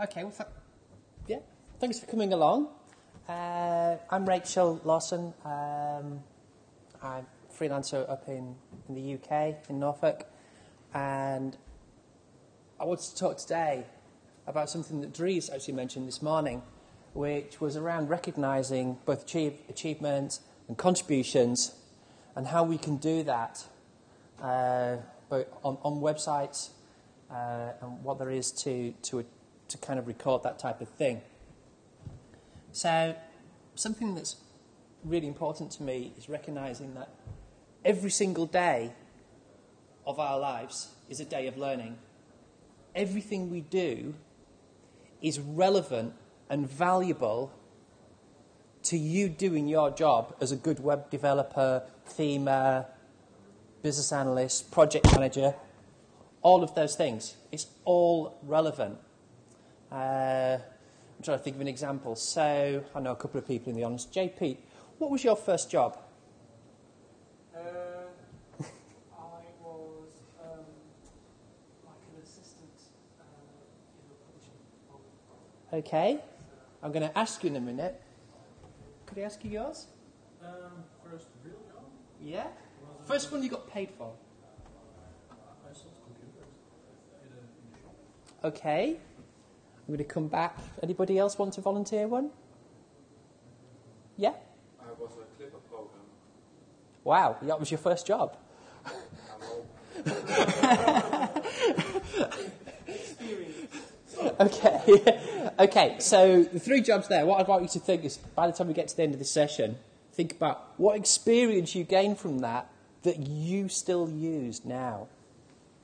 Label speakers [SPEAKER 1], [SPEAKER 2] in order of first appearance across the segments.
[SPEAKER 1] Okay, well, th- yeah, thanks for coming along. Uh, I'm Rachel Lawson. Um, I'm a freelancer up in, in the UK, in Norfolk, and I wanted to talk today about something that Dries actually mentioned this morning, which was around recognising both achieve, achievements and contributions and how we can do that uh, both on, on websites uh, and what there is to, to, to kind of record that type of thing. So, something that's really important to me is recognizing that every single day of our lives is a day of learning. Everything we do is relevant and valuable to you doing your job as a good web developer, themer, business analyst, project manager, all of those things. It's all relevant. Uh, I'm trying to think of an example. So, I know a couple of people in the audience. JP, what was your first job?
[SPEAKER 2] Uh, I was um, like an assistant uh, in a publishing.
[SPEAKER 1] Okay. I'm going to ask you in a minute. Could I ask you yours?
[SPEAKER 2] Um, first real job
[SPEAKER 1] Yeah.
[SPEAKER 2] was
[SPEAKER 1] First one you got paid for.
[SPEAKER 2] I sold computers in a, in a shop.
[SPEAKER 1] Okay. I'm going to come back. Anybody else want to volunteer one? Yeah?
[SPEAKER 3] I was a Clipper program.
[SPEAKER 1] Wow, that was your first job. Okay. okay, so the three jobs there, what I'd like you to think is by the time we get to the end of the session, think about what experience you gained from that that you still use now.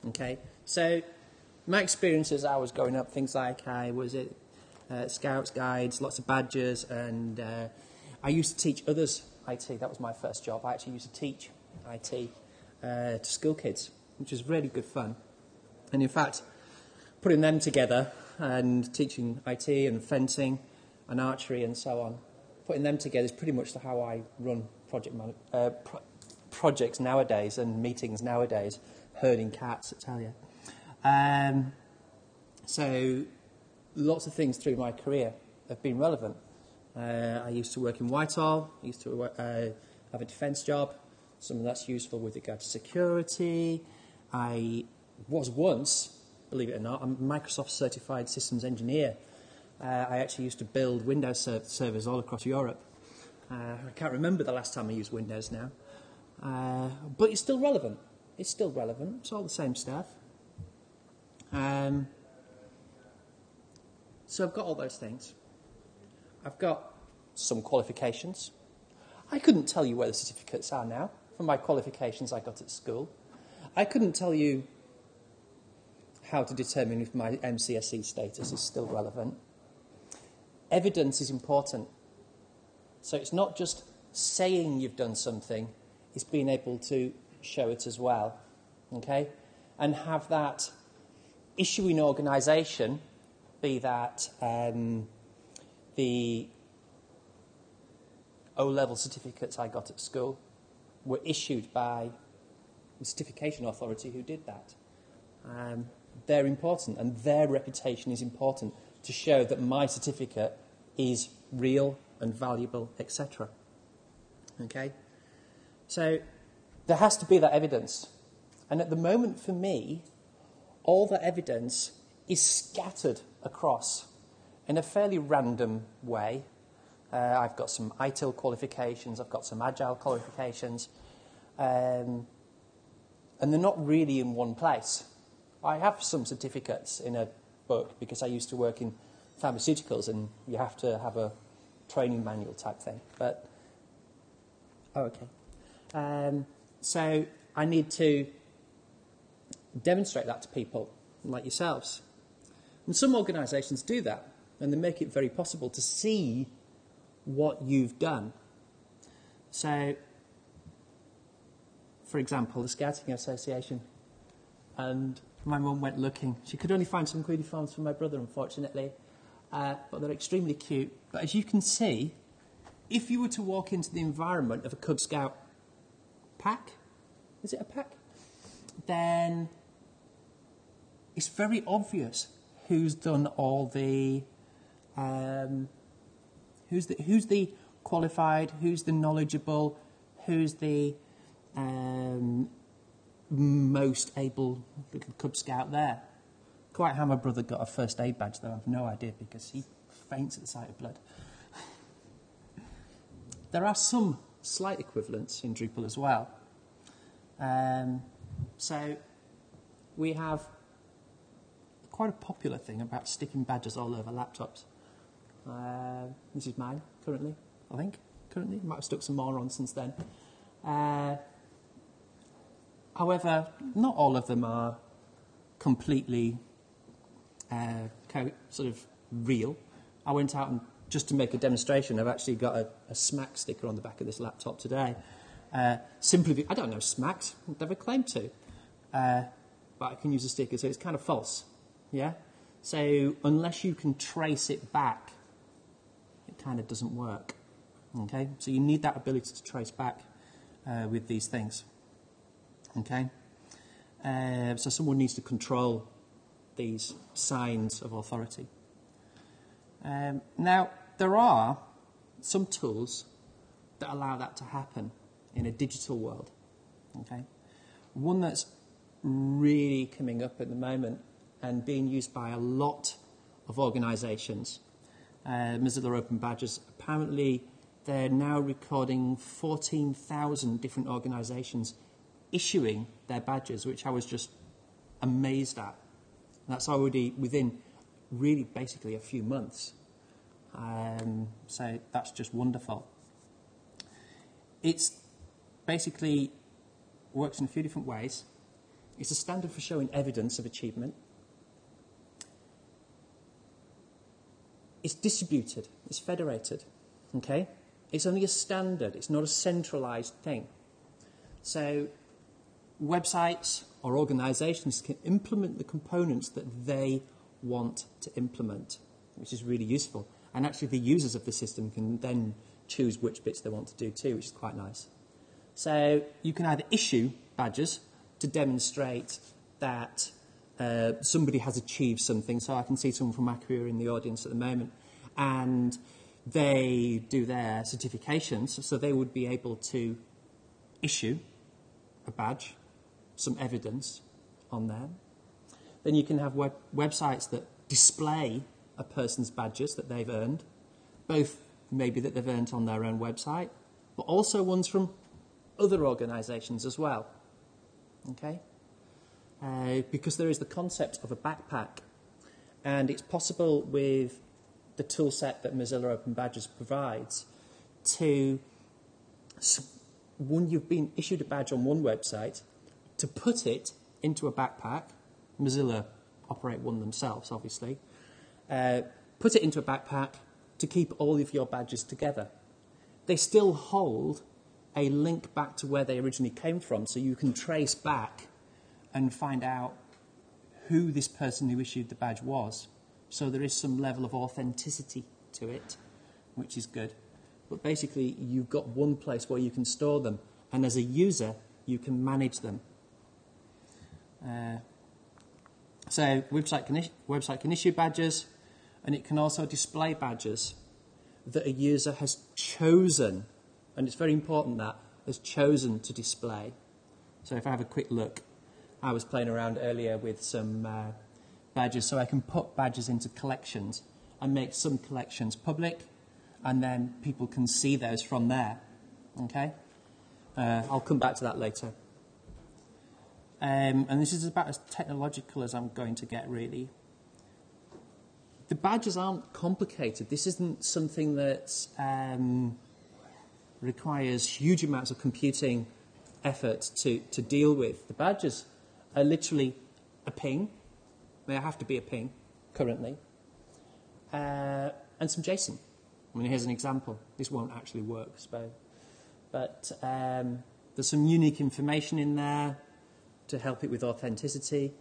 [SPEAKER 1] Okay, so my experiences, I was growing up, things like I was at uh, Scouts, Guides, lots of badges, and uh, I used to teach others IT. That was my first job. I actually used to teach IT uh, to school kids, which was really good fun. And in fact, putting them together and teaching IT and fencing and archery and so on, putting them together is pretty much how I run project man- uh, pro- projects nowadays and meetings nowadays, herding cats, I tell you. Um, so lots of things through my career have been relevant. Uh, I used to work in Whitehall, I used to uh, have a defence job, some of that's useful with regard to security. I was once believe it or not, a Microsoft certified systems engineer. Uh, I actually used to build Windows ser- servers all across Europe. Uh, I can't remember the last time I used Windows now. Uh, but it's still relevant. It's still relevant. It's all the same stuff. Um, so I've got all those things. I've got some qualifications. I couldn't tell you where the certificates are now for my qualifications I got at school. I couldn't tell you how to determine if my MCSE status is still relevant. Evidence is important. So it's not just saying you've done something, it's being able to show it as well. Okay? And have that issuing organisation, be that um, the O level certificates I got at school, were issued by the certification authority who did that. Um, they're important, and their reputation is important to show that my certificate is real and valuable, etc. Okay? So there has to be that evidence. And at the moment, for me, all that evidence is scattered across in a fairly random way. Uh, I've got some ITIL qualifications, I've got some Agile qualifications, um, and they're not really in one place. I have some certificates in a book because I used to work in pharmaceuticals and you have to have a training manual type thing. But, oh, okay. Um, so I need to demonstrate that to people like yourselves. And some organisations do that and they make it very possible to see what you've done. So, for example, the Scouting Association and my mum went looking. She could only find some farms for my brother, unfortunately, uh, but they're extremely cute. But as you can see, if you were to walk into the environment of a Cub Scout pack, is it a pack? Then it's very obvious who's done all the, um, who's the, who's the qualified, who's the knowledgeable, who's the um, most able little Cub Scout there. Quite how my brother got a first aid badge, though, I've no idea because he faints at the sight of blood. there are some slight equivalents in Drupal as well. Um, so we have quite a popular thing about sticking badges all over laptops. Uh, this is mine currently, I think. Currently, might have stuck some more on since then. Uh, however, not all of them are completely uh, sort of real. I went out and just to make a demonstration, I've actually got a, a SMACSS sticker on the back of this laptop today. Uh, simply, be- I don't know SMACSS, never claimed to, uh, but I can use a sticker, so it's kind of false. Yeah. So unless you can trace it back, it kind of doesn't work. Okay. So you need that ability to trace back uh, with these things. Okay. Uh, so someone needs to control these signs of authority. Um, now, there are some tools that allow that to happen in a digital world. Okay? One that's really coming up at the moment and being used by a lot of organisations, uh, Mozilla Open Badges, apparently they're now recording 14,000 different organisations issuing their badges, which I was just amazed at. That's already within really basically a few months. Um, so that's just wonderful. It's basically works in a few different ways. It's a standard for showing evidence of achievement. It's distributed, it's federated. Okay? It's only a standard, it's not a centralized thing. So websites or organizations can implement the components that they want to implement, which is really useful. And actually, the users of the system can then choose which bits they want to do too, which is quite nice. So you can either issue badges to demonstrate that uh, somebody has achieved something. So I can see someone from Acquia in the audience at the moment, and they do their certifications, so they would be able to issue a badge, some evidence on there. Then you can have web- websites that display a person's badges that they've earned, both maybe that they've earned on their own website, but also ones from other organisations as well. Okay? Uh, because there is the concept of a backpack, and it's possible with the tool set that Mozilla Open Badges provides to, when you've been issued a badge on one website, to put it into a backpack. Mozilla operate one themselves, obviously. Uh, put it into a backpack to keep all of your badges together. They still hold a link back to where they originally came from, so you can trace back and find out who this person who issued the badge was. So there is some level of authenticity to it, which is good. But basically, you've got one place where you can store them, and as a user, you can manage them. Uh, so, website can, website can issue badges, and it can also display badges that a user has chosen, and it's very important that, has chosen to display. So, if I have a quick look, I was playing around earlier with some uh, badges, so I can put badges into collections and make some collections public, and then people can see those from there. Okay? Uh, I'll come back to that later. Um, and this is about as technological as I'm going to get, really. The badges aren't complicated. This isn't something that um, requires huge amounts of computing effort to, to deal with. The badges are literally a PNG. They have to be a PNG currently. Uh, and some JSON. I mean, here's an example. This won't actually work, so. But um, there's some unique information in there to help it with authenticity.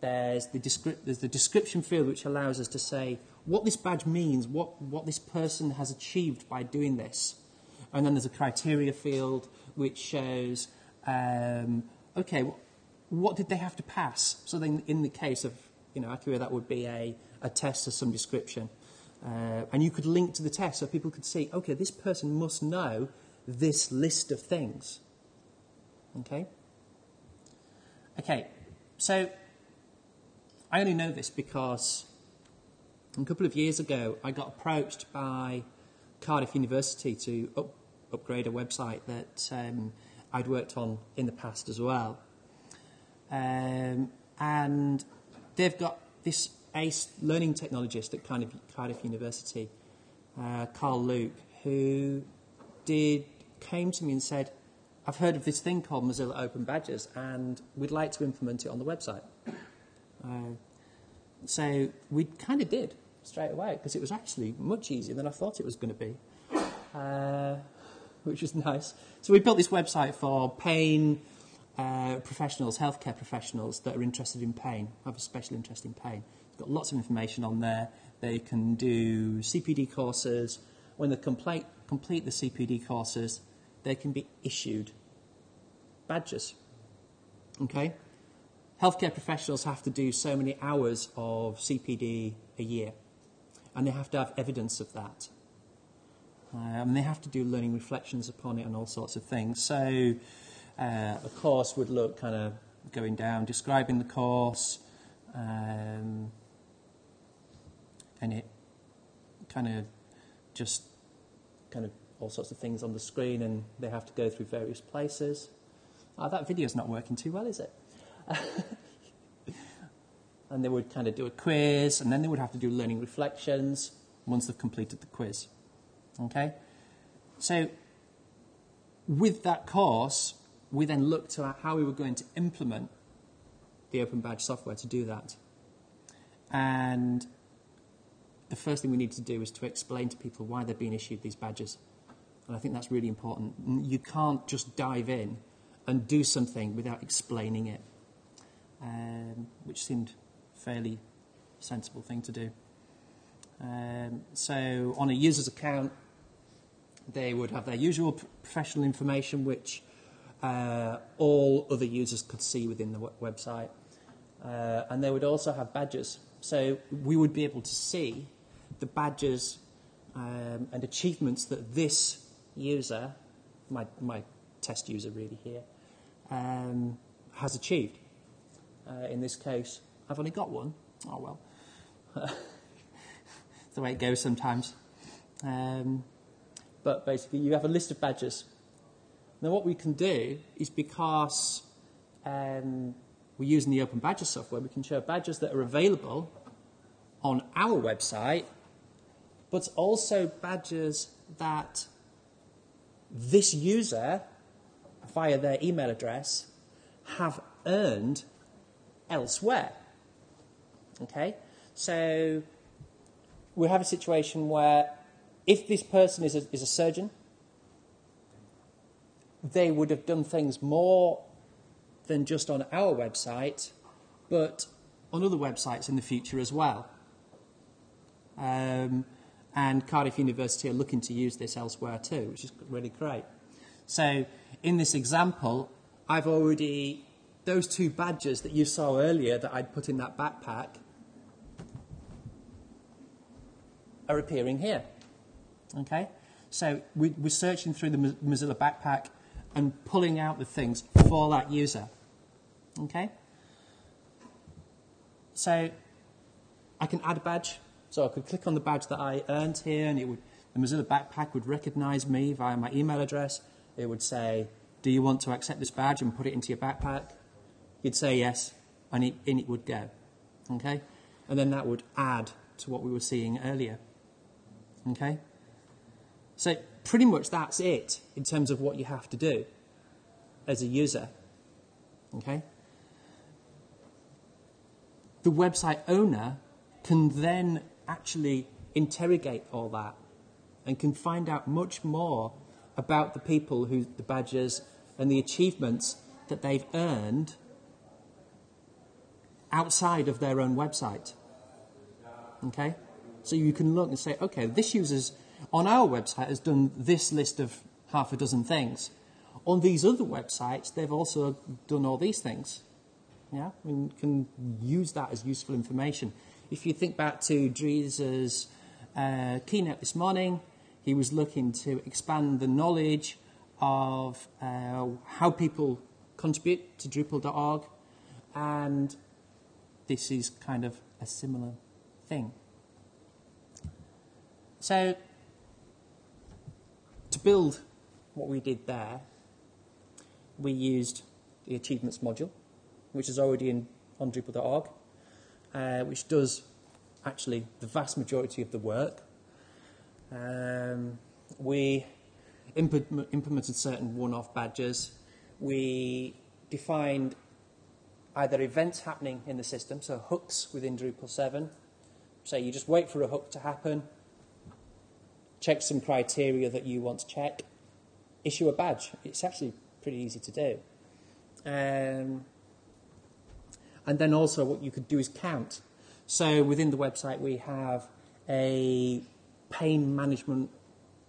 [SPEAKER 1] There's the, descri- there's the description field, which allows us to say what this badge means, what, what this person has achieved by doing this. And then there's a criteria field, which shows, um, okay, what did they have to pass? So then, in the case of you know, Acquia, that would be a, a test of some description. Uh, and you could link to the test so people could see, okay, this person must know this list of things. Okay? Okay, so I only know this because a couple of years ago I got approached by Cardiff University to up, upgrade a website that um, I'd worked on in the past as well. Um, and they've got this ace learning technologist at Cardiff, Cardiff University, uh, Carl Luke, who did came to me and said, I've heard of this thing called Mozilla Open Badges, and we'd like to implement it on the website. Uh, so we kind of did straight away because it was actually much easier than I thought it was going to be, uh, which was nice. So we built this website for pain uh, professionals, healthcare professionals that are interested in pain, have a special interest in pain. It's got lots of information on there. They can do CPD courses. When they complete, complete the CPD courses, they can be issued badges. Okay? Healthcare professionals have to do so many hours of CPD a year, and they have to have evidence of that. Um, they have to do learning reflections upon it and all sorts of things. So, uh, course would look kind of going down, describing the course, um, and it kind of just kind of all sorts of things on the screen, and they have to go through various places. Oh, that video's not working too well, is it? and they would kind of do a quiz, and then they would have to do learning reflections once they've completed the quiz. Okay? So, with that course, we then looked at how we were going to implement the Open Badge software to do that. And the first thing we need to do is to explain to people why they're being issued these badges. And I think that's really important. You can't just dive in and do something without explaining it, um, which seemed fairly sensible thing to do. Um, so, on a user's account, they would have their usual professional information, which uh, all other users could see within the website. Uh, and they would also have badges. So we would be able to see the badges um, and achievements that this user, my, my test user really here, um, has achieved. Uh, in this case, I've only got one. Oh well. the way it goes sometimes. Um, but basically, you have a list of badges. Now, what we can do is because um, we're using the Open Badges software, we can show badges that are available on our website, but also badges that this user, via their email address, have earned elsewhere. Okay? So we have a situation where if this person is a, is a surgeon, they would have done things more than just on our website, but on other websites in the future as well. Um, and Cardiff University are looking to use this elsewhere too, which is really great. So, in this example, I've already, those two badges that you saw earlier that I'd put in that backpack are appearing here. Okay? So, we, are searching through the Mozilla backpack and pulling out the things for that user. Okay? So, I can add a badge so I could click on the badge that I earned here, and it would, the Mozilla Backpack would recognize me via my email address. It would say, Do you want to accept this badge and put it into your backpack? You'd say yes, and it, in it would go. Okay? And then that would add to what we were seeing earlier. Okay? So, pretty much that's it in terms of what you have to do as a user. Okay? The website owner can then actually interrogate all that and can find out much more about the people who the badges and the achievements that they've earned outside of their own website. Okay? So you can look and say, okay, this user's on our website has done this list of half a dozen things. On these other websites, they've also done all these things. Yeah, we can use that as useful information. If you think back to Dries's uh, keynote this morning, he was looking to expand the knowledge of uh, how people contribute to Drupal.org, and this is kind of a similar thing. So, to build what we did there, we used the achievements module, which is already in on Drupal.org, uh, which does actually the vast majority of the work. Um, we imp- implemented certain one-off badges. We defined either events happening in the system, so hooks within Drupal 7. So you just wait for a hook to happen, check some criteria that you want to check, issue a badge. It's actually pretty easy to do. Um, and then also what you could do is count. So within the website we have a pain management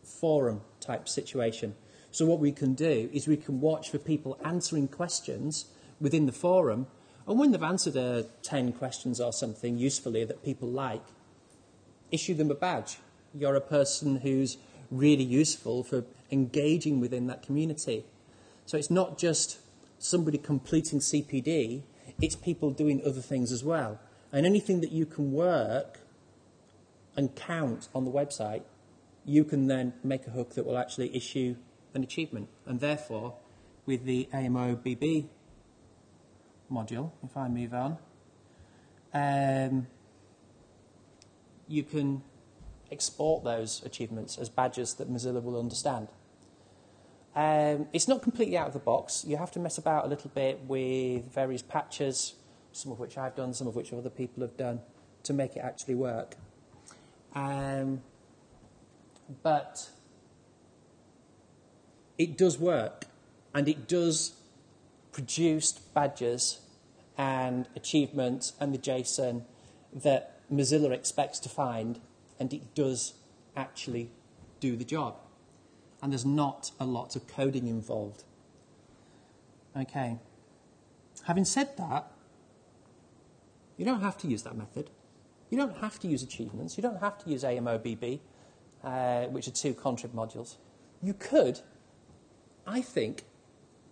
[SPEAKER 1] forum type situation. So what we can do is we can watch for people answering questions within the forum, and when they've answered uh, 10 questions or something usefully that people like, issue them a badge. You're a person who's really useful for engaging within that community. So it's not just somebody completing CPD, it's people doing other things as well. And anything that you can work and count on the website, you can then make a hook that will actually issue an achievement. And therefore, with the AMOBB module, if I move on, um, you can export those achievements as badges that Mozilla will understand. Um, it's not completely out of the box. You have to mess about a little bit with various patches, some of which I've done, some of which other people have done, to make it actually work. Um, but it does work, and it does produce badges and achievements and the JSON that Mozilla expects to find, and it does actually do the job. And there's not a lot of coding involved. Okay. Having said that, you don't have to use that method. You don't have to use achievements. You don't have to use AMOBB, uh, which are two contrib modules. You could, I think,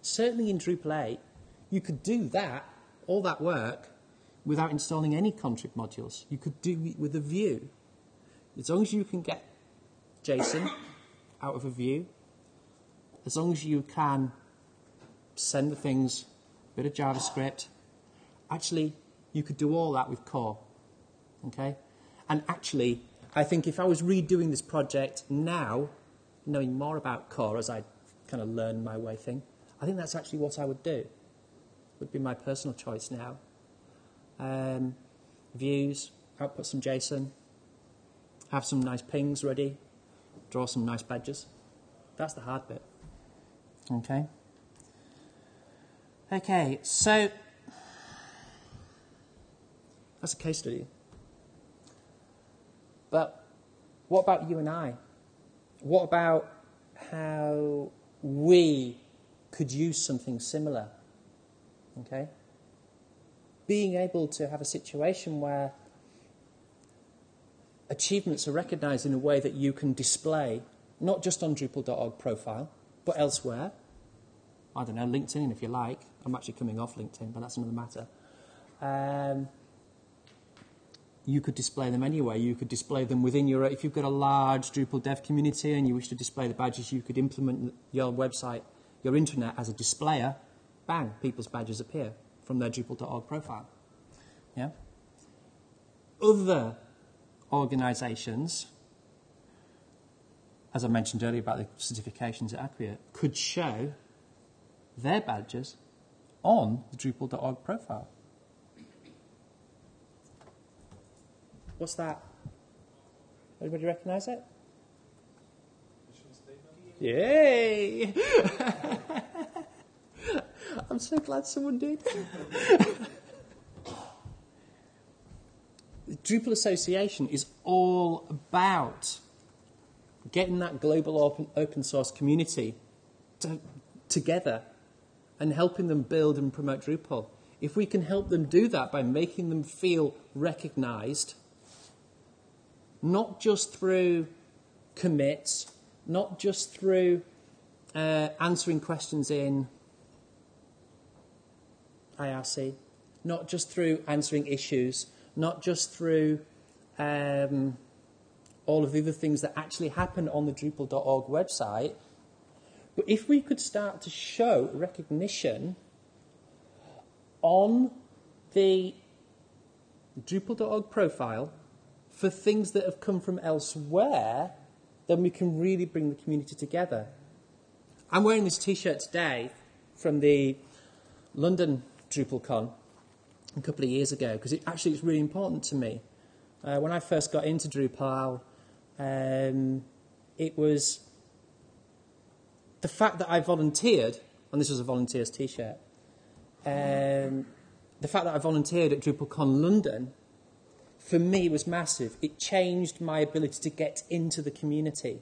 [SPEAKER 1] certainly in Drupal 8, you could do that, all that work, without installing any contrib modules. You could do it with a view. As long as you can get JSON out of a view, as long as you can send the things, a bit of JavaScript, actually, you could do all that with core. Okay? And actually, I think if I was redoing this project now, knowing more about core as I kind of learn my way thing, I think that's actually what I would do. Would be my personal choice now. Um, views, output some JSON, have some nice PNGs ready, draw some nice badges. That's the hard bit. Okay? Okay, so that's a case study. But what about you and I? What about how we could use something similar? Okay? Being able to have a situation where achievements are recognized in a way that you can display, not just on Drupal.org profile, but elsewhere. I don't know, LinkedIn if you like. I'm actually coming off LinkedIn, but that's another matter. Um, you could display them anywhere. You could display them within your, if you've got a large Drupal dev community and you wish to display the badges, you could implement your website, your intranet as a displayer. Bang, people's badges appear from their Drupal.org profile. Yeah? Other organisations, as I mentioned earlier about the certifications at Acquia, could show their badges on the Drupal.org profile. What's that? Anybody recognise it? Yay! I'm so glad someone did. the Drupal Association is all about getting that global open, open source community to, together and helping them build and promote Drupal. if we can help them do that by making them feel recognized, not just through commits, not just through uh, answering questions in IRC, not just through answering issues, not just through um, all of the other things that actually happen on the Drupal.org website, but if we could start to show recognition on the Drupal.org profile for things that have come from elsewhere, then we can really bring the community together. I'm wearing this t shirt today from the London DrupalCon a couple of years ago because it actually it's really important to me. Uh, when I first got into Drupal, um, it was the fact that I volunteered, and this was a volunteer's t shirt, um, the fact that I volunteered at DrupalCon London for me was massive. It changed my ability to get into the community.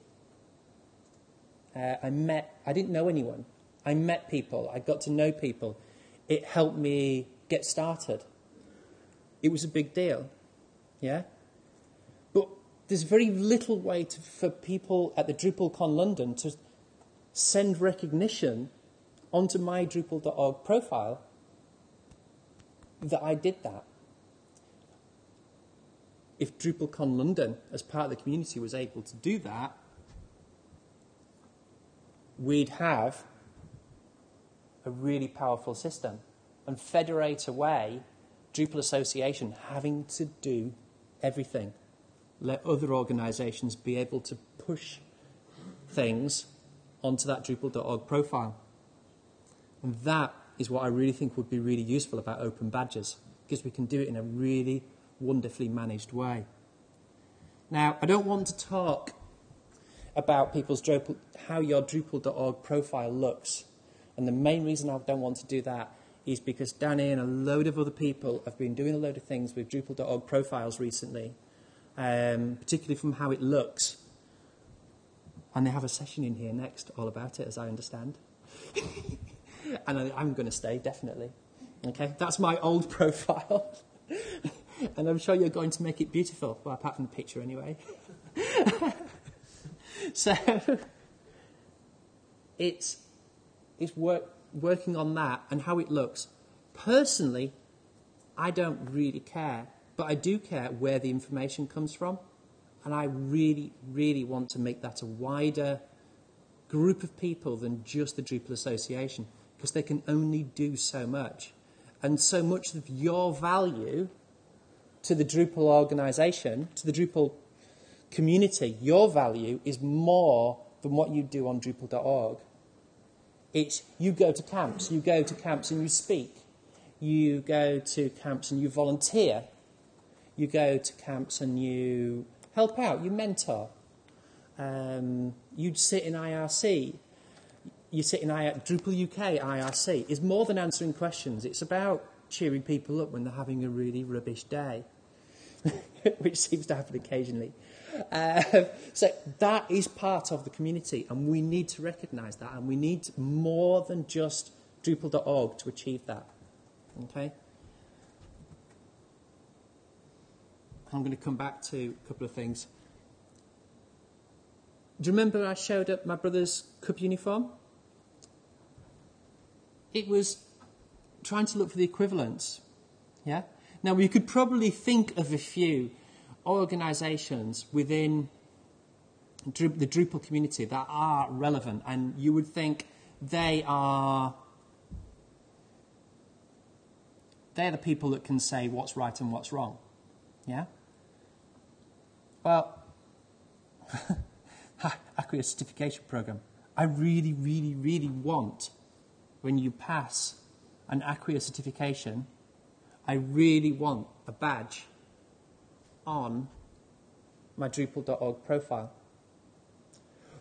[SPEAKER 1] Uh, I met, I didn't know anyone. I met people, I got to know people. It helped me get started. It was a big deal. Yeah? But there's very little way to, for people at the DrupalCon London to send recognition onto my Drupal.org profile that I did that if DrupalCon London, as part of the community, was able to do that, we'd have a really powerful system and federate away Drupal Association having to do everything. Let other organisations be able to push things onto that Drupal.org profile. And that is what I really think would be really useful about open badges, because we can do it in a really wonderfully managed way. Now, I don't want to talk about people's Drupal, how your Drupal.org profile looks. And the main reason I don't want to do that is because Danny and a load of other people have been doing a load of things with Drupal.org profiles recently, um, particularly from how it looks. And they have a session in here next all about it, as I understand. and I, I'm going to stay, definitely. Okay, that's my old profile. and I'm sure you're going to make it beautiful. Well, apart from the picture, anyway. so it's it's work, working on that and how it looks. Personally, I don't really care, but I do care where the information comes from, and I really, really want to make that a wider group of people than just the Drupal Association, because they can only do so much, and so much of your value to the Drupal organization, to the Drupal community, your value is more than what you do on Drupal.org. It's you go to camps, you go to camps and you speak, you go to camps and you volunteer, you go to camps and you help out, you mentor, um, you sit in IRC, you sit in Drupal UK IRC. Is more than answering questions. It's about cheering people up when they're having a really rubbish day. which seems to happen occasionally. Uh, so that is part of the community, and we need to recognise that, and we need more than just Drupal.org to achieve that. Okay? I'm going to come back to a couple of things. Do you remember I showed up my brother's Cub uniform? It was trying to look for the equivalents. Yeah? Now, we could probably think of a few organisations within the Drupal community that are relevant, and you would think they are they're the people that can say what's right and what's wrong. Yeah? Well, Acquia certification program. I really, really, really want when you pass an Acquia certification I really want a badge on my Drupal.org profile.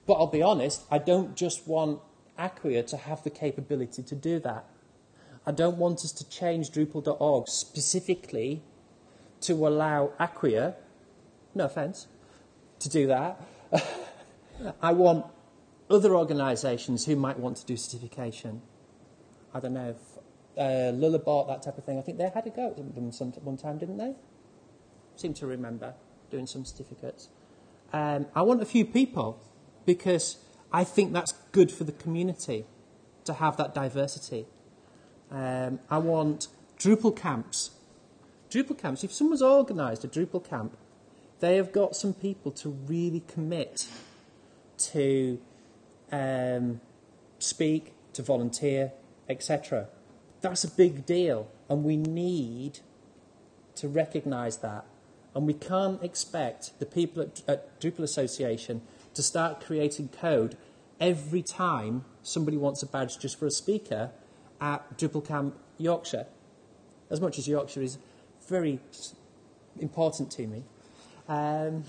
[SPEAKER 1] But I'll be honest, I don't just want Acquia to have the capability to do that. I don't want us to change Drupal.org specifically to allow Acquia, no offense, to do that. I want other organisations who might want to do certification. I don't know if uh, Lullabot, that type of thing. I think they had a go at them some, one time, didn't they? Seem to remember doing some certificates. Um, I want a few people because I think that's good for the community to have that diversity. Um, I want Drupal camps. Drupal camps, if someone's organised a Drupal camp, they have got some people to really commit to um, speak, to volunteer, etc. That's a big deal, and we need to recognise that. And we can't expect the people at, at Drupal Association to start creating code every time somebody wants a badge just for a speaker at Drupal Camp Yorkshire. As much as Yorkshire is very important to me, um,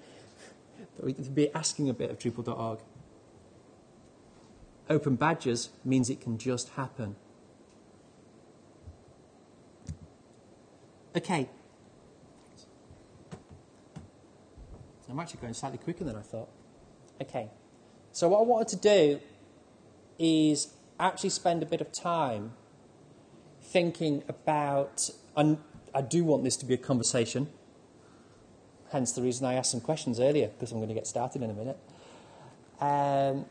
[SPEAKER 1] but we could be asking a bit of Drupal.org. Open badges means it can just happen. Okay. I'm actually going slightly quicker than I thought. Okay. So, what I wanted to do is actually spend a bit of time thinking about, and I do want this to be a conversation, hence the reason I asked some questions earlier, because I'm going to get started in a minute. Um,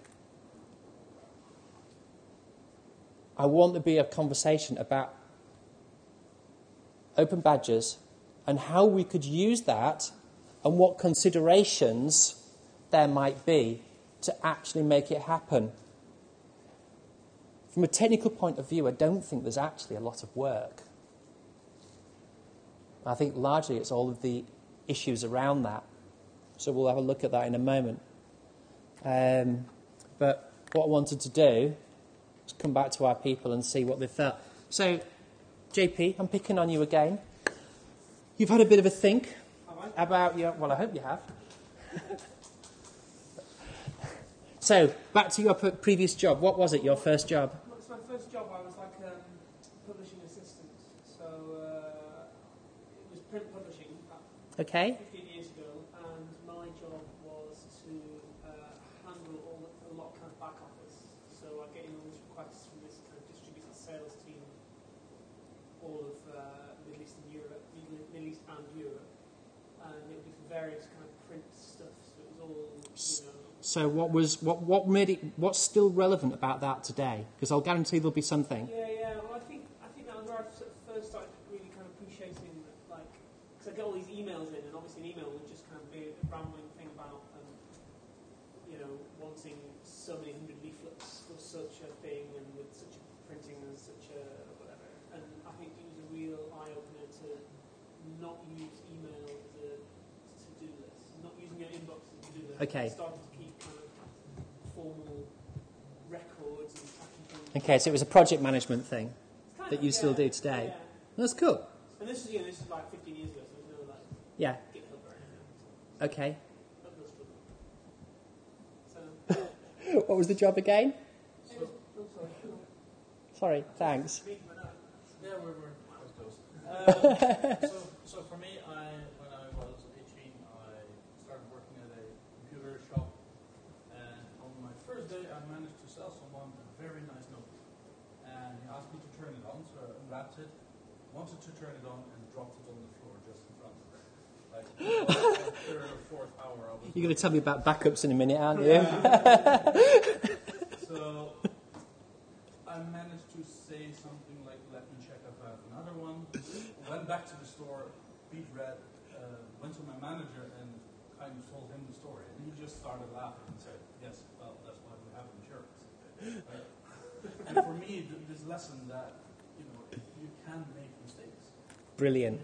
[SPEAKER 1] I want to be a conversation about open badges and how we could use that and what considerations there might be to actually make it happen. From a technical point of view, I don't think there's actually a lot of work. I think largely it's all of the issues around that. So we'll have a look at that in a moment. Um, but what I wanted to do is come back to our people and see what they felt. So, JP, I'm picking on you again. You've had a bit of a think about your. Well, I hope you have. so, back to your previous job. What was it, your first job?
[SPEAKER 2] My first job. I was like um, publishing assistant. So uh, it was print publishing
[SPEAKER 1] Okay.
[SPEAKER 2] 15 years ago, and my job was to uh, handle all the, a lot of kind of back office. So I get in all these requests from this kind of distributed sales team, all of uh, Middle East and Europe, Middle Middle East and Europe, and it would be for various kind of print stuff. So it was all, you know.
[SPEAKER 1] So, what was what what made it? What's still relevant about that today? Because I'll guarantee there'll be something.
[SPEAKER 2] Yeah, yeah. Well, I think I think that was where I sort of first started really kind of appreciating like because I get all these emails in, and obviously an email would just kind of be a rambling thing about um, you know wanting so many hundred leaflets for such a thing, and with such a printing and such a whatever. And I think it was a real eye opener to not use email as a to do list, not using your inbox as a to do list.
[SPEAKER 1] Okay.
[SPEAKER 2] Starting to keep kind of formal records and tracking things.
[SPEAKER 1] Okay, so it was a project management thing.
[SPEAKER 2] Kind
[SPEAKER 1] that
[SPEAKER 2] of,
[SPEAKER 1] you still
[SPEAKER 2] yeah,
[SPEAKER 1] do today.
[SPEAKER 2] Yeah.
[SPEAKER 1] That's cool.
[SPEAKER 2] And this is, you know, this is like 15 years ago, so there's no like
[SPEAKER 1] Yeah.
[SPEAKER 2] GitHub or anything.
[SPEAKER 1] Okay.
[SPEAKER 2] That was
[SPEAKER 1] What was the job again?
[SPEAKER 2] so, oh, sorry.
[SPEAKER 1] Sorry. Thanks.
[SPEAKER 2] Read my notes.
[SPEAKER 4] Yeah, we're, we're quite close. so, so for me, I when I was 18, I started working at a computer shop, and on my first day, I managed to sell someone a very nice notebook. And he asked me to turn it I it, wanted to turn it on, and dropped it on the floor just in front of her. Like third or fourth hour, I was.
[SPEAKER 1] You're going to tell me about backups in a minute, aren't you?
[SPEAKER 4] So I managed to say something like, "Let me check if I have another one." Went back to the store, beat red, uh, went to my manager and kind of told him the story, and he just started laughing and said, "Yes, well, that's why we have insurance." Right? and for me, th- this lesson that you know you can make mistakes
[SPEAKER 1] Brilliant.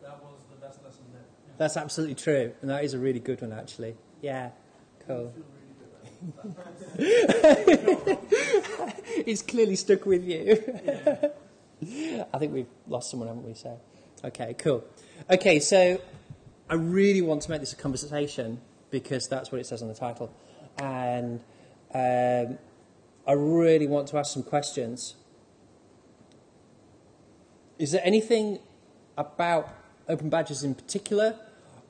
[SPEAKER 4] that was the best lesson. You know,
[SPEAKER 1] That's absolutely true, and that is a really good one, actually. Yeah. Cool.
[SPEAKER 4] feel really good about
[SPEAKER 1] It's clearly stuck with you.
[SPEAKER 4] Yeah.
[SPEAKER 1] I think we've lost someone, haven't we? So, okay, cool. Okay, so I really want to make this a conversation because that's what it says on the title, and um, I really want to ask some questions. Is there anything about open badges in particular,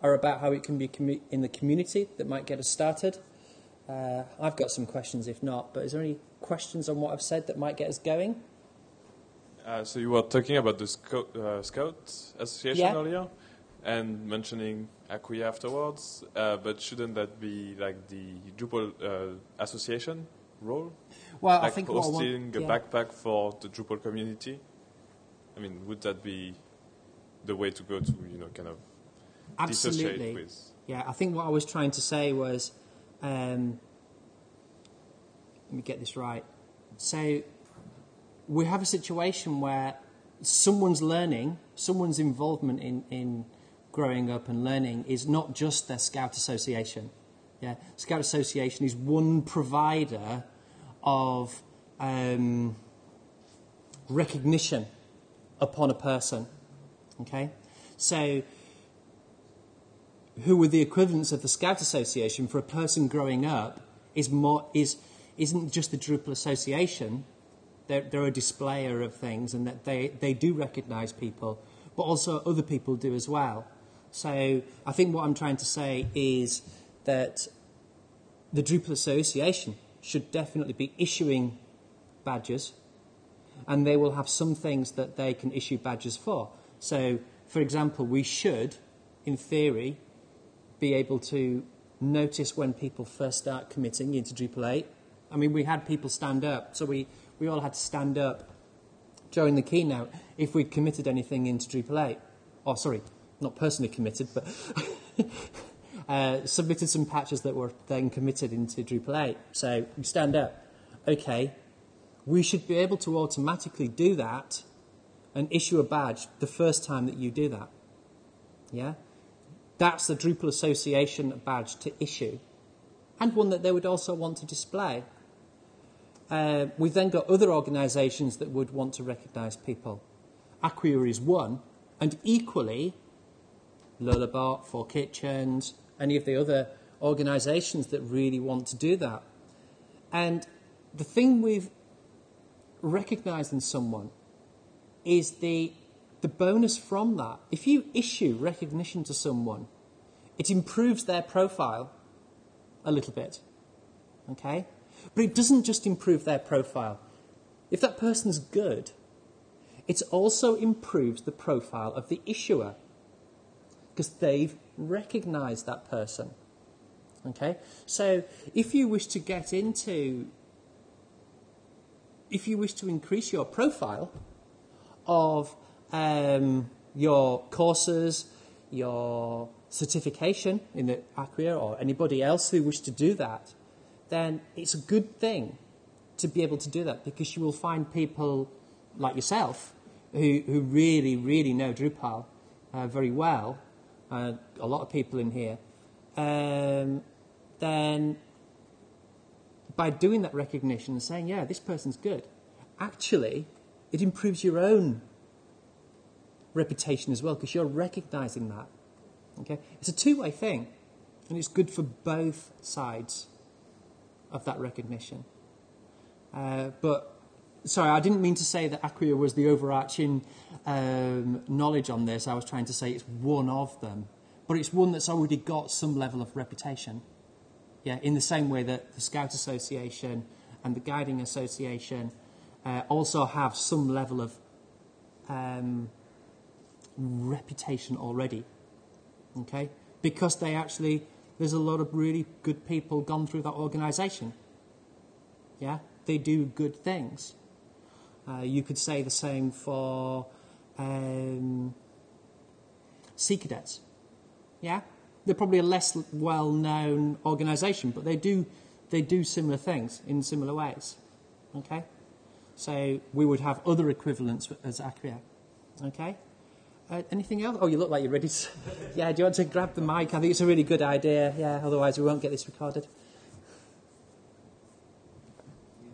[SPEAKER 1] or about how it can be commu- in the community that might get us started? Uh, I've got some questions if not, but is there any questions on what I've said that might get us going?
[SPEAKER 3] Uh, so you were talking about the Scout, uh, Scout Association
[SPEAKER 1] Yeah.
[SPEAKER 3] earlier, and mentioning Acquia afterwards. Uh, but shouldn't that be like the Drupal uh, Association role?
[SPEAKER 1] Well,
[SPEAKER 3] like
[SPEAKER 1] I think what I want-
[SPEAKER 3] hosting a backpack for the Drupal community. I mean, would that be the way to go to you know kind of
[SPEAKER 1] Absolutely.
[SPEAKER 3] with?
[SPEAKER 1] Yeah, I think what I was trying to say was, um, let me get this right. So, we have a situation where someone's learning, someone's involvement in, in growing up and learning is not just their Scout Association. Yeah, Scout Association is one provider of um, recognition upon a person. Okay, so who were the equivalents of the Scout Association for a person growing up is more is isn't just the Drupal Association. They're, they're a displayer of things, and that they, they do recognise people, but also other people do as well. So I think what I'm trying to say is that the Drupal Association should definitely be issuing badges, and they will have some things that they can issue badges for. So, for example, we should, in theory, be able to notice when people first start committing into Drupal 8. I mean, we had people stand up, so we, we all had to stand up during the keynote if we'd committed anything into Drupal 8. Oh, sorry, not personally committed, but uh, submitted some patches that were then committed into Drupal 8. So you stand up. Okay, we should be able to automatically do that and issue a badge the first time that you do that. Yeah? That's the Drupal Association badge to issue, and one that they would also want to display. Uh, we've then got other organisations that would want to recognise people. Acquia is one, and equally, Lullabot, Four Kitchens, any of the other organisations that really want to do that. And the thing we've recognised in someone is the, the bonus from that. If you issue recognition to someone, it improves their profile a little bit. Okay? But it doesn't just improve their profile. If that person's good, it also improves the profile of the issuer because they've recognized that person. Okay? So if you wish to get into, if you wish to increase your profile of um, your courses, your certification in the Acquia or anybody else who wish to do that, then it's a good thing to be able to do that because you will find people like yourself who, who really, really know Drupal uh, very well, uh, a lot of people in here, um, then by doing that recognition and saying, yeah, this person's good, actually, it improves your own reputation as well because you're recognizing that. Okay? It's a two way thing, and it's good for both sides of that recognition. Uh, but sorry, I didn't mean to say that Acquia was the overarching um, knowledge on this. I was trying to say it's one of them, but it's one that's already got some level of reputation. Yeah, in the same way that the Scout Association and the Guiding Association uh, also have some level of um, reputation already. Okay, because they actually there's a lot of really good people gone through that organisation. Yeah, they do good things. Uh, you could say the same for um, Sea Cadets. Yeah, they're probably a less well-known organisation, but they do they do similar things in similar ways. Okay, so we would have other equivalents as Acquia. Okay. Uh, anything else? Oh, you look like you're ready. To, yeah, do you want to grab the mic? I think it's a really good idea. Yeah, otherwise we won't get this recorded.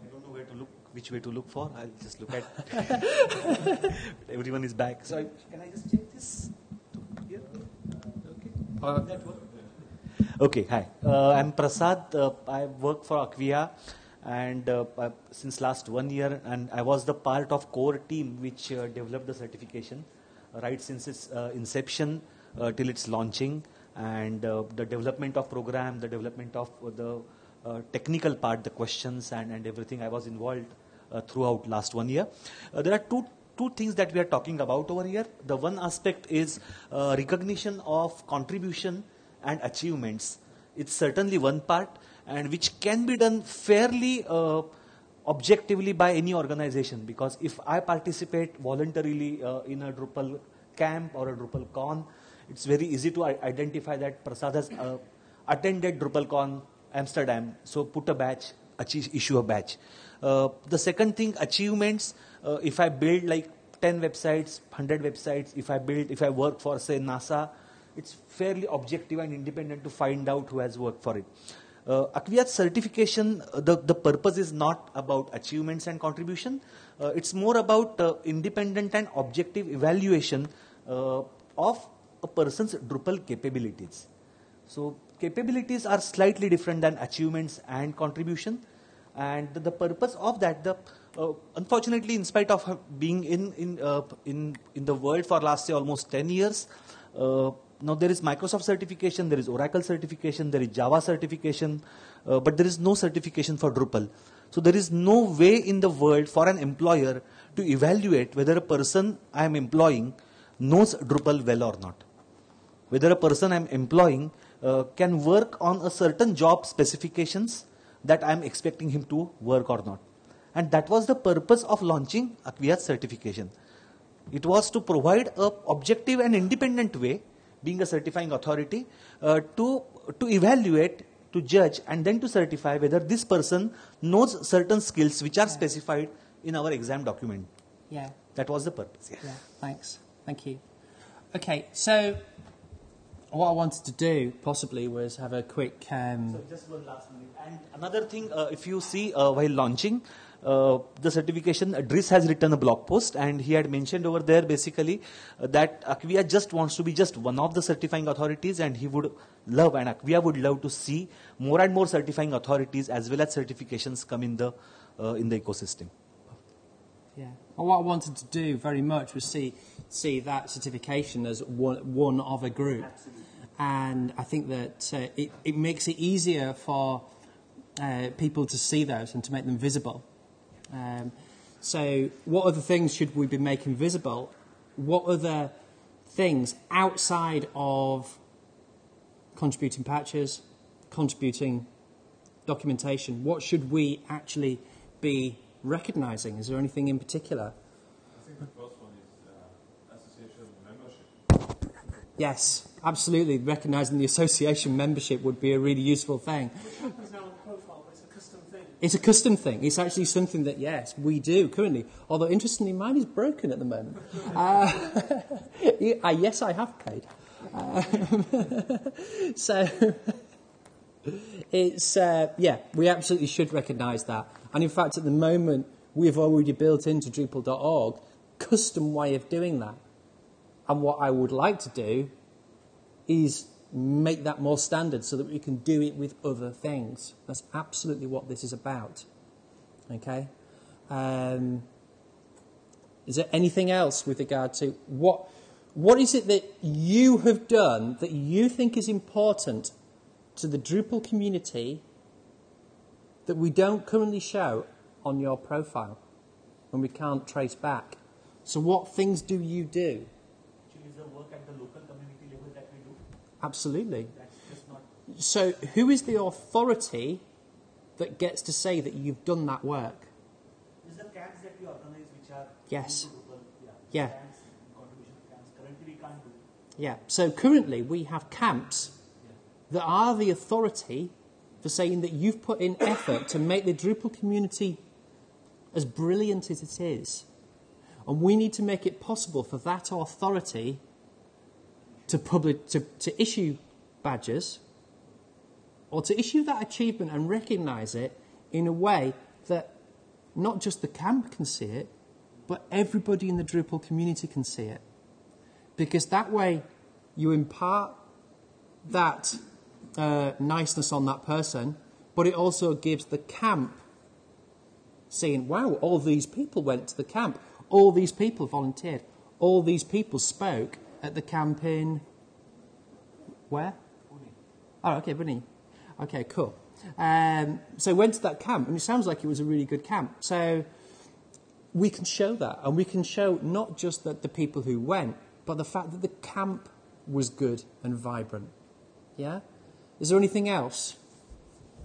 [SPEAKER 5] I don't know where to look, which way to look for. I'll just look at. Everyone is back. So I, can I just check this to here? Okay.
[SPEAKER 1] Uh,
[SPEAKER 5] Okay. Hi. Uh, I'm Prasad. Uh, I work for Acquia, and uh, I- since last one year, and I was the part of core team which uh, developed the certification, right since its uh, inception uh, till its launching, and uh, the development of program, the development of uh, the uh, technical part, the questions and, and everything. I was involved uh, throughout last one year. Uh, there are two two things that we are talking about over here. The one aspect is uh, recognition of contribution and achievements. It's certainly one part, and which can be done fairly uh, objectively by any organization. Because if I participate voluntarily uh, in a Drupal camp or a Drupal con, it's very easy to identify that Prasad has uh, attended DrupalCon Amsterdam, so put a badge, issue a badge. Uh, the second thing, achievements. Uh, if I build like 10 websites, 100 websites, if I build, if I work for say NASA, it's fairly objective and independent to find out who has worked for it. Uh, certification, uh, the, the purpose is not about achievements and contribution. Uh, it's more about uh, independent and objective evaluation uh, of a person's Drupal capabilities. So capabilities are slightly different than achievements and contribution. And the, the purpose of that, the unfortunately, in spite of being in in uh, in in the world for last say almost 10 years, uh, now there is Microsoft certification, there is Oracle certification, there is Java certification, uh, but there is no certification for Drupal. So there is no way in the world for an employer to evaluate whether a person I am employing knows Drupal well or not whether a person I'm employing uh, can work on a certain job specifications that I'm expecting him to work or not. And that was the purpose of launching Acquia's certification. It was to provide a objective and independent way, being a certifying authority, uh, to, to evaluate, to judge, and then to certify whether this person knows certain skills which are specified in our exam document.
[SPEAKER 1] Yeah.
[SPEAKER 5] That was the purpose. Yeah.
[SPEAKER 1] Yeah, thanks. Thank you. Okay, so what I wanted to do possibly was have a quick. Um,
[SPEAKER 5] So just one last minute. And another thing, uh, if you see uh, while launching uh, the certification, uh, Dries has written a blog post, and he had mentioned over there basically uh, that Acquia just wants to be just one of the certifying authorities, and he would love and Acquia would love to see more and more certifying authorities as well as certifications come in the uh, in the ecosystem.
[SPEAKER 1] yeah. Well, what I wanted to do very much was see see that certification as one, one of a group, and I think that uh, it, it makes it easier for uh, people to see those and to make them visible. Um, so, what other things should we be making visible? What other things outside of contributing patches, contributing documentation, what should we actually be recognizing? Is there anything in particular?
[SPEAKER 3] I think the first one is uh, association membership.
[SPEAKER 1] Yes, absolutely. Recognizing the association membership would be a really useful thing.
[SPEAKER 2] It's now on profile, but it's a custom thing.
[SPEAKER 1] It's a custom thing. It's actually something that, yes, we do currently. Although, interestingly, mine is broken at the moment. Uh, yes, I have paid. Uh, so, it's, uh, yeah, we absolutely should recognise that. And in fact, at the moment, we've already built into Drupal.org custom way of doing that. And what I would like to do is make that more standard so that we can do it with other things. That's absolutely what this is about. Okay? Um, is there anything else with regard to what, what is it that you have done that you think is important to the Drupal community that we don't currently show on your profile and we can't trace back? So, what things do you do?
[SPEAKER 5] Actually, is the work at the local community level that we do.
[SPEAKER 1] Absolutely.
[SPEAKER 5] That's just not
[SPEAKER 1] So, who is the authority that gets to say that you've done that work?
[SPEAKER 5] Camps that we organize which are
[SPEAKER 1] Yes.
[SPEAKER 5] linked to Drupal. Yeah.
[SPEAKER 1] Yeah.
[SPEAKER 5] Camps, camps. Currently we can't do.
[SPEAKER 1] Yeah. So, currently we have camps that are the authority for saying that you've put in effort to make the Drupal community as brilliant as it is. And we need to make it possible for that authority to, public, to, to issue badges or to issue that achievement and recognize it in a way that not just the camp can see it, but everybody in the Drupal community can see it. Because that way you impart that uh, niceness on that person, but it also gives the camp saying, wow, all these people went to the camp, all these people volunteered, all these people spoke at the camp in where? Oh, okay, Bunny. Okay, cool. Um, so went to that camp, and it sounds like it was a really good camp. So we can show that, and we can show not just that the people who went, but the fact that the camp was good and vibrant. Yeah? Is there anything else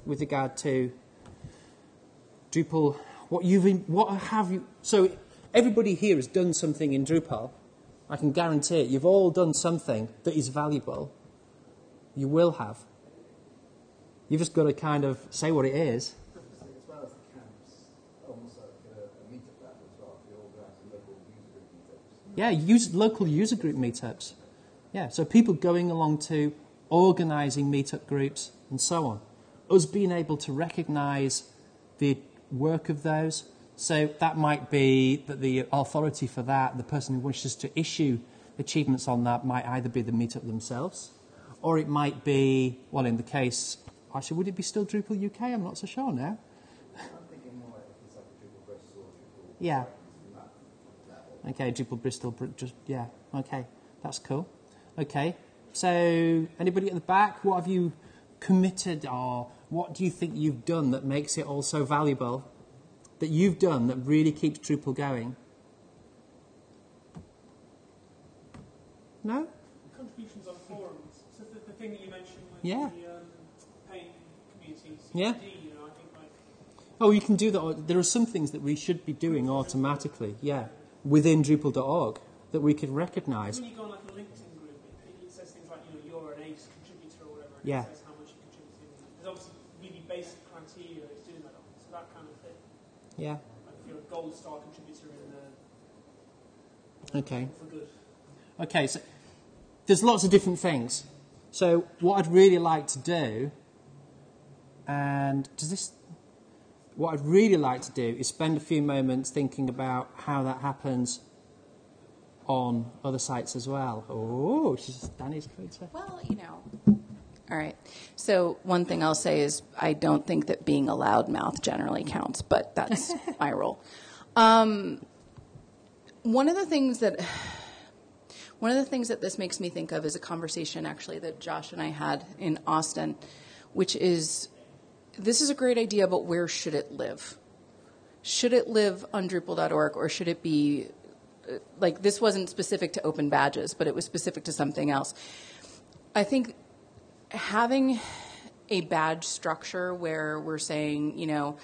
[SPEAKER 1] with regard to Drupal? What you've what have you? So everybody here has done something in Drupal. I can guarantee it. You've all done something that is valuable. You will have. You've just got to kind of say what it is.
[SPEAKER 6] As well as the camps, almost like a, a meetup lab as well. We organise local user group meetups.
[SPEAKER 1] Yeah, use local user group meetups. Yeah, so people going along to organising meetup groups and so on. Us being able to recognise the work of those. So that might be that the authority for that, the person who wishes to issue achievements on that, might either be the meetup themselves, or it might be, well, in the case, actually, would it be still Drupal UK? I'm not so sure now. Yeah. Okay, Drupal Bristol, just yeah. Okay, that's cool. Okay, so anybody at the back, what have you committed, or what do you think you've done that makes it all so valuable? That you've done that really keeps Drupal going? No?
[SPEAKER 2] Contributions on forums. So the, the thing that you mentioned with
[SPEAKER 1] Yeah.
[SPEAKER 2] the um, pain community,
[SPEAKER 1] Yeah.
[SPEAKER 2] CPD, you know, think like
[SPEAKER 1] Oh, you can do that. There are some things that we should be doing automatically, yeah, within Drupal.org that we could recognise.
[SPEAKER 2] when you go on like a LinkedIn group, it, it says things like you know you're an ACE contributor or whatever. And
[SPEAKER 1] Yeah.
[SPEAKER 2] It says how much you contributed. There's obviously really basic criteria it's doing that on. So that kind of thing.
[SPEAKER 1] Yeah.
[SPEAKER 2] If you're a gold star contributor in the
[SPEAKER 1] Okay.
[SPEAKER 2] for good.
[SPEAKER 1] Okay, so there's lots of different things. So what I'd really like to do, and does this, what I'd really like to do is spend a few moments thinking about how that happens on other sites as well. Oh, she's Danny's creator.
[SPEAKER 7] Well, you know. All right. So one thing I'll say is I don't think that being a loudmouth generally counts, but that's my role. Um, one of the things that one of the things that this makes me think of is a conversation actually that Josh and I had in Austin, which is this is a great idea, but where should it live? Should it live on Drupal.org or should it be uh, like this wasn't specific to open badges, but it was specific to something else. I think having a badge structure where we're saying, you know,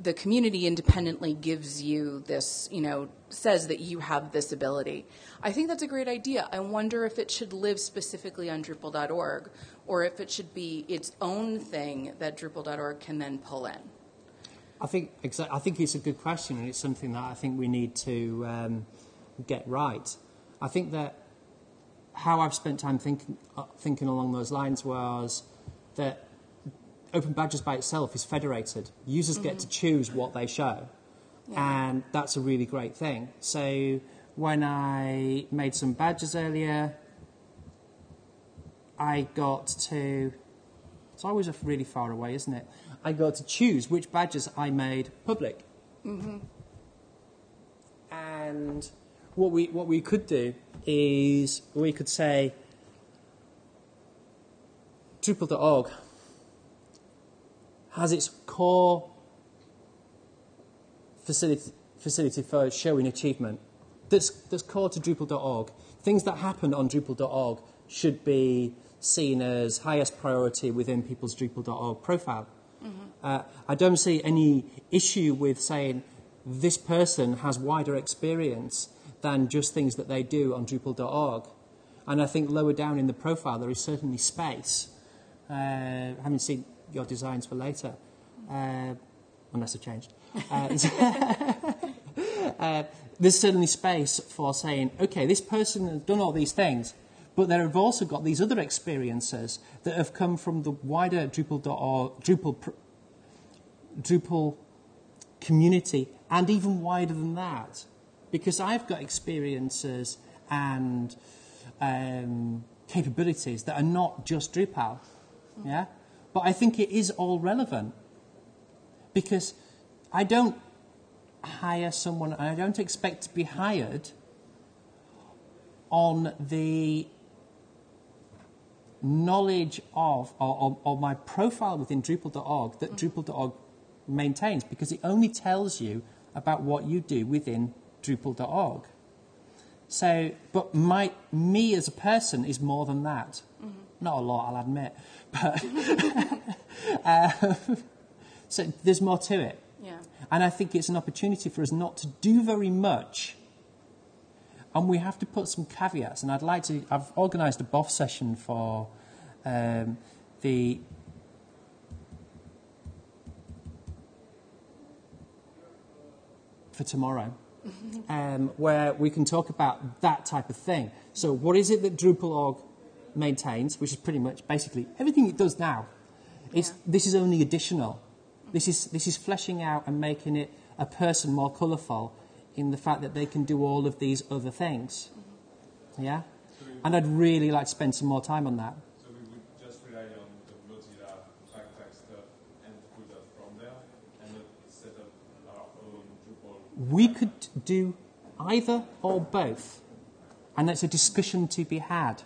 [SPEAKER 7] the community independently gives you this, you know, says that you have this ability. I think that's a great idea. I wonder if it should live specifically on Drupal.org or if it should be its own thing that Drupal.org can then pull in.
[SPEAKER 1] I think I think it's a good question, and it's something that I think we need to um, get right. I think that how I've spent time thinking uh, thinking along those lines was that Open Badges by itself is federated. Users get to choose what they show, and that's a really great thing. So when I made some badges earlier, I got to it's always a really far away, isn't it? I got to choose which badges I made public. And what we, what we could do is we could say Drupal.org has its core facility, facility for showing achievement that's, that's core to Drupal.org. Things that happen on Drupal.org should be seen as highest priority within people's Drupal.org profile. Uh, I don't see any issue with saying this person has wider experience than just things that they do on Drupal.org. And I think lower down in the profile there is certainly space. Uh, I haven't seen your designs for later, uh, unless they've changed. Uh, uh, there's certainly space for saying, okay, this person has done all these things, but they have also got these other experiences that have come from the wider Drupal.org, Drupal, Drupal community, and even wider than that, because I've got experiences and um, capabilities that are not just Drupal, yeah. But I think it is all relevant because I don't hire someone, and I don't expect to be hired on the knowledge of or, or, or my profile within Drupal.org that Drupal.org maintains because it only tells you about what you do within Drupal.org. So, but my me as a person is more than that. Not a lot, I'll admit, but um, so there's more to it.
[SPEAKER 7] Yeah.
[SPEAKER 1] And I think it's an opportunity for us not to do very much. And we have to put some caveats. And I'd like to, I've organised a BOF session for um, the. For tomorrow, um, where we can talk about that type of thing. So, what is it that Drupal.org maintains, which is pretty much basically everything it does now? It's,
[SPEAKER 7] Yeah.
[SPEAKER 1] This is only additional. This is, this is fleshing out and making it a person more colourful in the fact that they can do all of these other things. Yeah? And I'd really like to spend some more time on that.
[SPEAKER 3] So we would just rely on the Mozilla backpack stuff and pull that from there, and not set up our own Drupal.
[SPEAKER 1] We could do either or both. And that's a discussion to be had.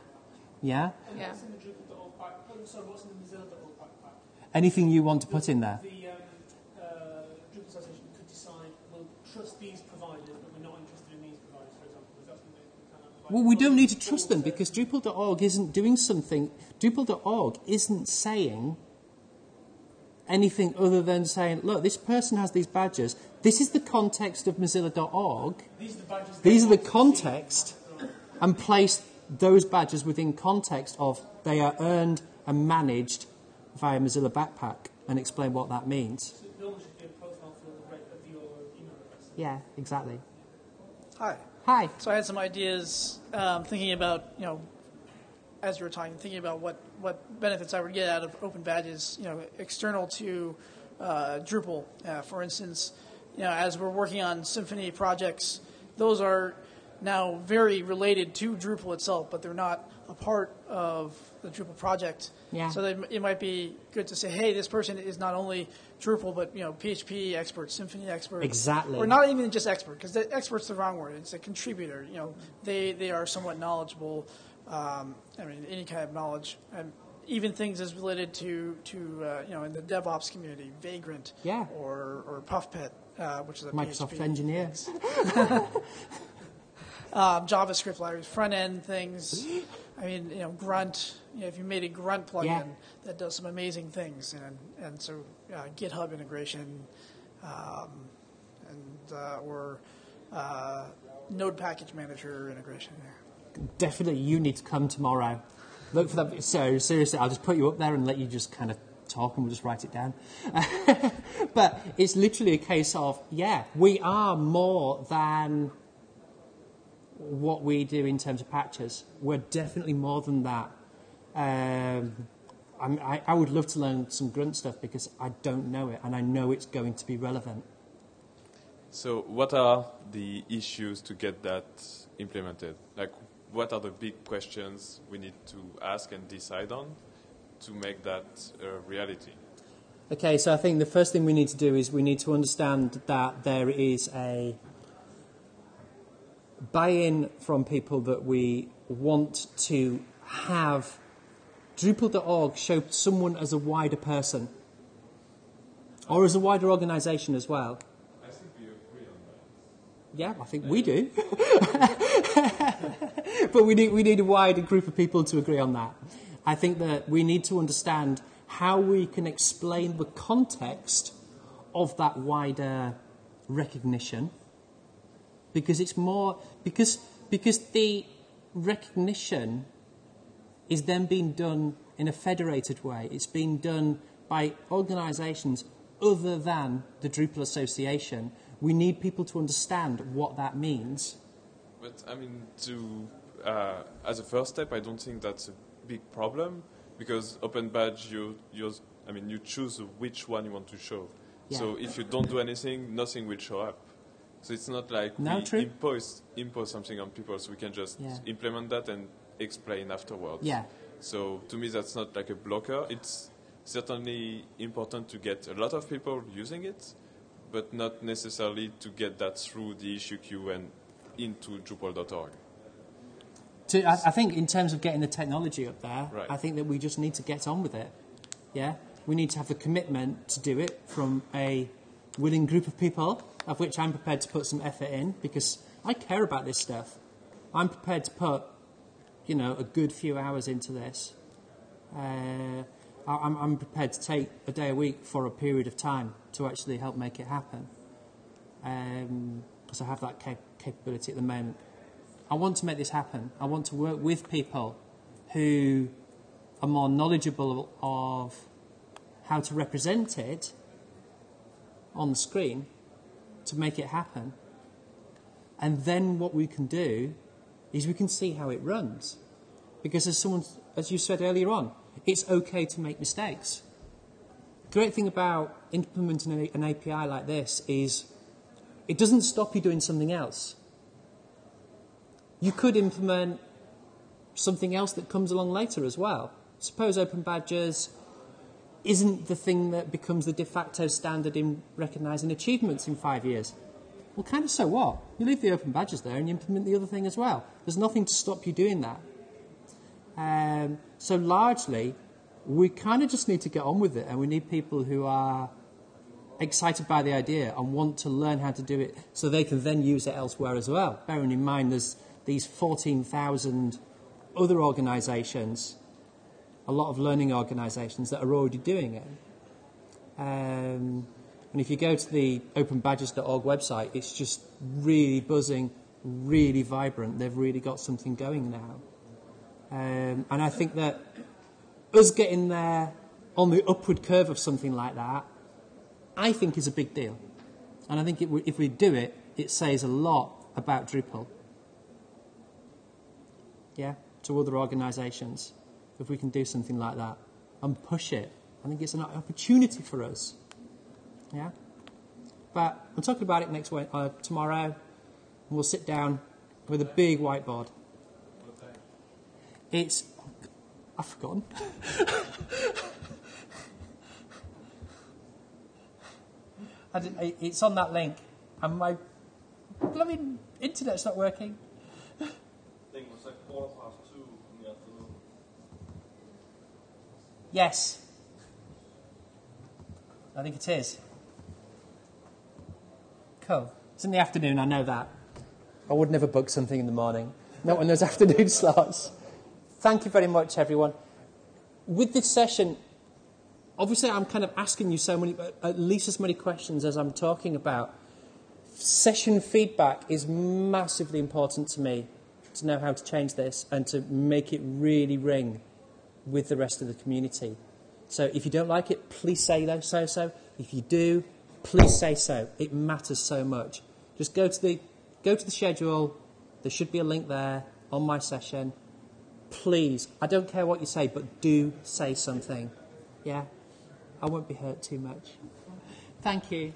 [SPEAKER 1] Yeah?
[SPEAKER 7] Yeah.
[SPEAKER 2] What's in the Drupal.org back? Sorry, what's in the Mozilla.org backpack?
[SPEAKER 1] Anything you want to put in there?
[SPEAKER 2] The um, uh, Drupal Association could decide we'll trust these providers, but we're not interested in these providers, for example. Is that kind of
[SPEAKER 1] Well, we don't need to trust them because Drupal.org isn't doing something. Drupal.org isn't saying anything other than saying, look, this person has these badges. This is the context of Mozilla.org.
[SPEAKER 2] These are the badges.
[SPEAKER 1] These are the
[SPEAKER 2] want to see.
[SPEAKER 1] context, and place those badges within context of they are earned and managed via Mozilla Backpack and explain what that means.
[SPEAKER 2] So there almost should be a profile for the rate of your email address.
[SPEAKER 1] Yeah, exactly.
[SPEAKER 8] Hi.
[SPEAKER 1] Hi.
[SPEAKER 8] So I had some ideas um, thinking about, you know, as you were talking, thinking about what, what benefits I would get out of open badges, you know, external to uh, Drupal. Uh, for instance, you know, as we're working on Symfony projects, those are now very related to Drupal itself, but they're not a part of the Drupal project.
[SPEAKER 1] Yeah.
[SPEAKER 8] So they, it might be good to say, hey, this person is not only Drupal, but you know, PHP expert, Symfony expert,
[SPEAKER 1] Exactly.
[SPEAKER 8] or not even just expert, because expert's the wrong word. It's a contributor. You know, they they are somewhat knowledgeable. Um, I mean, any kind of knowledge, and even things as related to to uh, you know in the DevOps community, Vagrant,
[SPEAKER 1] Yeah.
[SPEAKER 8] or or PuPHPet, uh, which is a
[SPEAKER 1] Microsoft
[SPEAKER 8] PHP.
[SPEAKER 1] engineer.
[SPEAKER 8] um, JavaScript libraries, front end things. I mean, you know, Grunt. You know, if you made a Grunt plugin
[SPEAKER 1] Yeah.
[SPEAKER 8] that does some amazing things, and and so uh, GitHub integration, um, and uh, or uh, Node Package Manager integration there.
[SPEAKER 1] Definitely, you need to come tomorrow. Look for that. So seriously, I'll just put you up there and let you just kind of talk, and we'll just write it down. but it's literally a case of yeah, we are more than what we do in terms of patches. We're definitely more than that. Um, I, I would love to learn some grunt stuff because I don't know it, and I know it's going to be relevant.
[SPEAKER 3] So, what are the issues to get that implemented? Like, what are the big questions we need to ask and decide on to make that a reality?
[SPEAKER 1] Okay, so I think the first thing we need to do is we need to understand that there is a buy in from people that we want to have Drupal.org show someone as a wider person or as a wider organisation as well.
[SPEAKER 3] I think we agree on that.
[SPEAKER 1] Yeah, I think we do. but we need, we need a wider group of people to agree on that. I think that we need to understand how we can explain the context of that wider recognition because it's more because because the recognition is then being done in a federated way. It's being done by organisations other than the Drupal Association. We need people to understand what that means.
[SPEAKER 3] But I mean, to uh, as a first step, I don't think that's a big problem because open badge, you you I mean, you choose which one you want to show. So if you don't do anything, nothing will show up. So it's not like
[SPEAKER 1] No,
[SPEAKER 3] we
[SPEAKER 1] true.
[SPEAKER 3] impose impose something on people, so we can just
[SPEAKER 1] Yeah.
[SPEAKER 3] implement that and explain afterwards.
[SPEAKER 1] Yeah.
[SPEAKER 3] So to me, that's not like a blocker. It's certainly important to get a lot of people using it, but not necessarily to get that through the issue queue and into Drupal.org.
[SPEAKER 1] To, I, I think in terms of getting the technology up there,
[SPEAKER 3] Right.
[SPEAKER 1] I think that we just need to get on with it. Yeah, we need to have the commitment to do it from a willing group of people, of which I'm prepared to put some effort in because I care about this stuff. I'm prepared to put, you know, a good few hours into this. Uh, I'm, I'm prepared to take a day a week for a period of time to actually help make it happen. Because I have that cap- capability at the moment. I want to make this happen. I want to work with people who are more knowledgeable of how to represent it on the screen to make it happen. And then what we can do is we can see how it runs. Because as someone, as you said earlier on, it's okay to make mistakes. The great thing about implementing an- API like this is it doesn't stop you doing something else. You could implement something else that comes along later as well. Suppose Open Badges isn't the thing that becomes the de facto standard in recognising achievements in five years. Well, kind of so what? You leave the Open Badges there and you implement the other thing as well. There's nothing to stop you doing that. Um, so largely, we kind of just need to get on with it, and we need people who are excited by the idea and want to learn how to do it so they can then use it elsewhere as well. Bearing in mind there's these 14,000 other organisations, a lot of learning organisations that are already doing it. Um, and if you go to the openbadges.org website, it's just really buzzing, really vibrant. They've really got something going now. Um, and I think that us getting there on the upward curve of something like that, I think is a big deal. And I think it, if we do it, it says a lot about Drupal. Yeah, to other organisations, if we can do something like that and push it, I think it's an opportunity for us. Yeah, but I'm talking about it next week, uh, tomorrow, and we'll sit down with a big whiteboard. It's I've forgotten. It's on that link, and my bloody internet's not working.
[SPEAKER 9] thing was like quarter past two in the afternoon.
[SPEAKER 1] Yes, I think it is. Cool. It's in the afternoon. I know that. I would never book something in the morning. Not when there's afternoon slots. Thank you very much, everyone. With this session, obviously, I'm kind of asking you so many, at least as many questions as I'm talking about. Session feedback is massively important to me to know how to change this and to make it really ring with the rest of the community. So if you don't like it, please say so so. If you do, please say so. It matters so much. Just go to the go to the schedule. There should be a link there on my session. Please, I don't care what you say, but do say something. Yeah? I won't be hurt too much. Thank you.